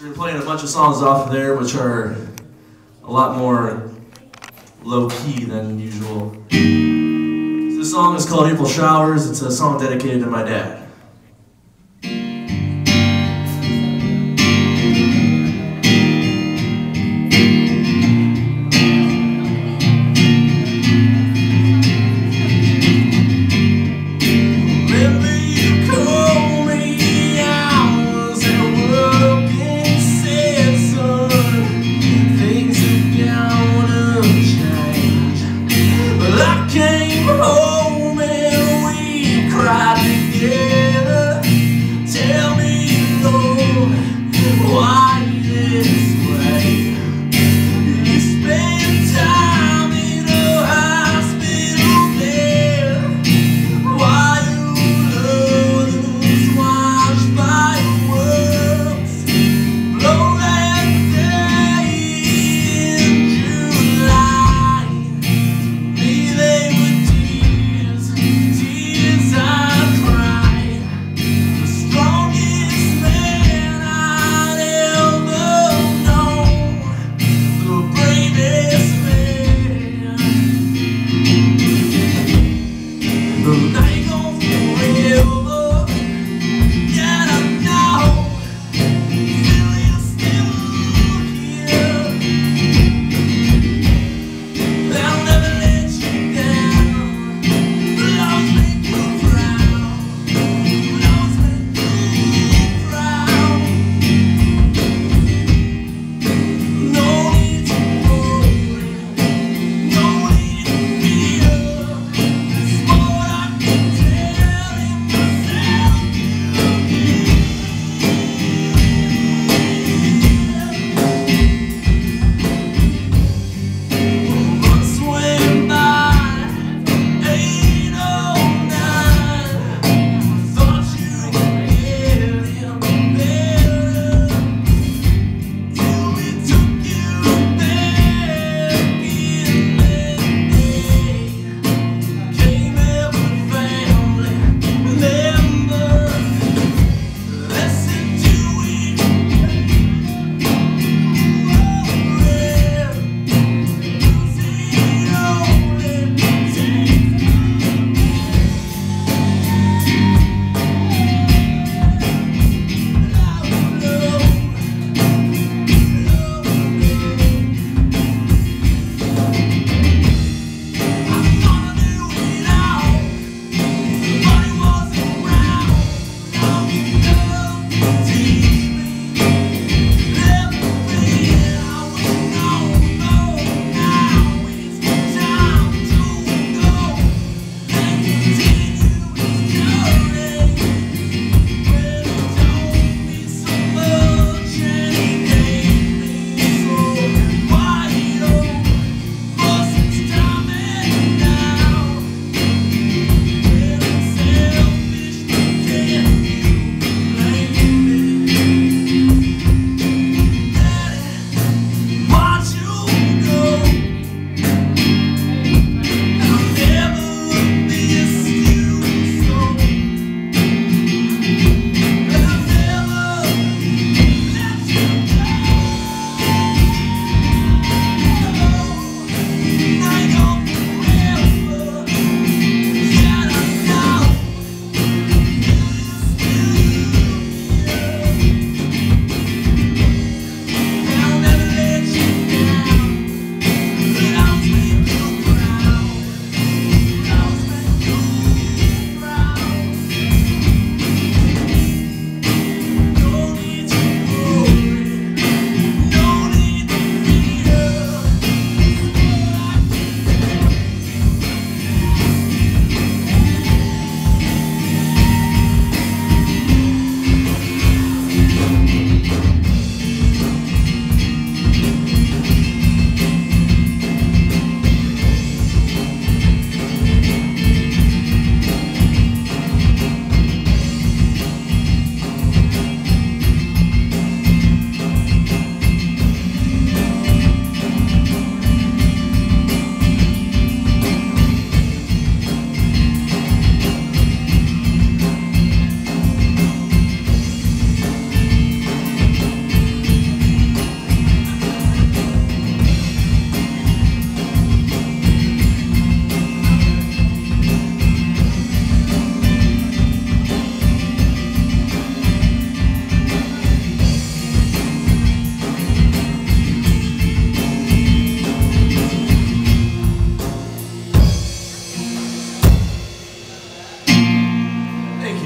So we're playing a bunch of songs off of there, which are a lot more low key than usual. This song is called April Showers. It's a song dedicated to my dad.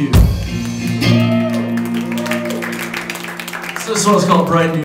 You. So this one's called Bright New